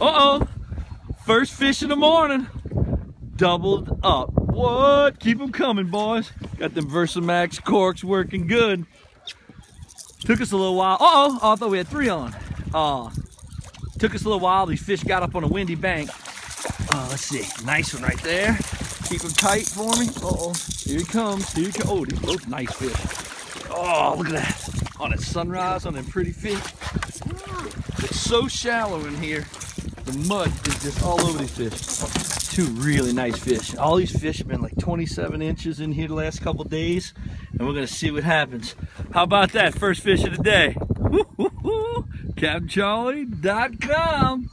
Uh-oh. First fish in the morning. Doubled up. What? Keep them coming, boys. Got them Versamax corks working good. Took us a little while. Uh-oh. Oh, I thought we had three on. Uh, took us a little while. These fish got up on a windy bank. Uh, let's see. Nice one right there. Keep them tight for me. Uh-oh. Here he comes. Here he comes. Oh, these both nice fish. Oh, look at that. On its sunrise, on them pretty fish. It's so shallow in here. The mud is just all over these fish. Two really nice fish. All these fish have been like 27 inches in here the last couple days, and we're gonna see what happens. How about that? First fish of the day. CaptainCharlie.com.